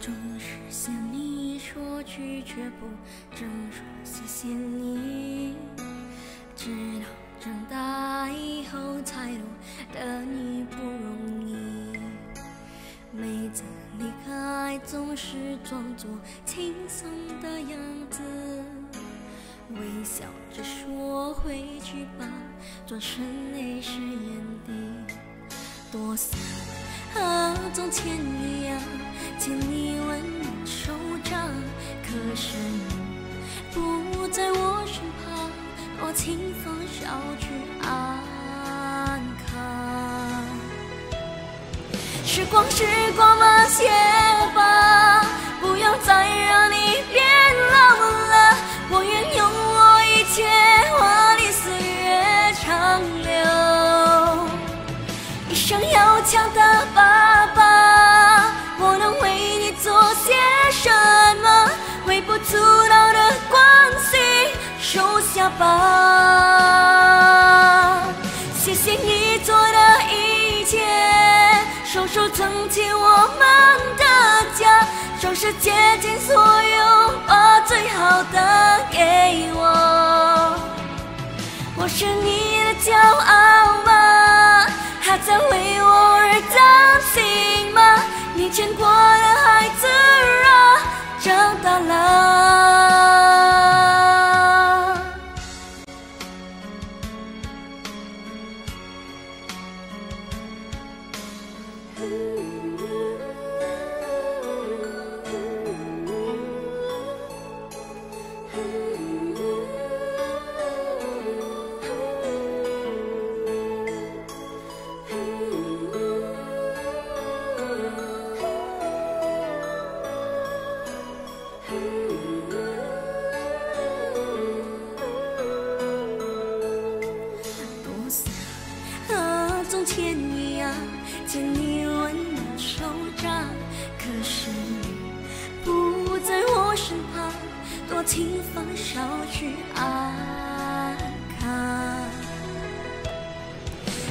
总是向你说拒绝不正说谢谢你，直到长大以后才懂得你不容易。每次离开总是装作轻松的样子，微笑着说回去吧，转身泪湿眼底。多想和从前一样牵你温暖手掌，可是你不在我身旁，多情放小去安康。时光，时光慢些的爸爸，我能为你做些什么？微不足道的关心，收下吧。谢谢你做的一切，双手撑起我们的家，双手竭尽所有，把最好的给我。我是你的骄傲他？在为我而担心吗？你牵挂的孩子啊，长大了。可是你不在我身旁，多情放手去安康。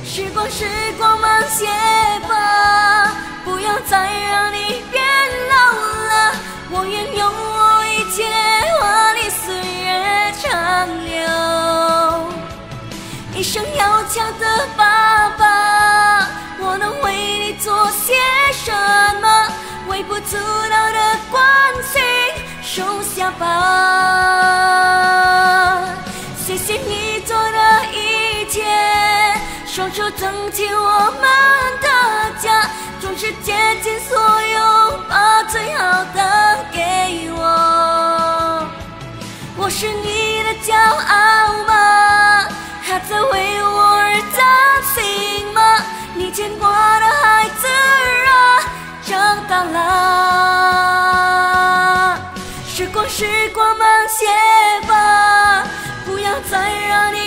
时光，时光慢些吧，不要再让你变老了。我愿用我一切华丽岁月长留。一生要强的微不足道的关心，收下吧。谢谢你做的一切，双手撑起我们的家，总是竭尽所有，把最好的给予。些吧，不要再让你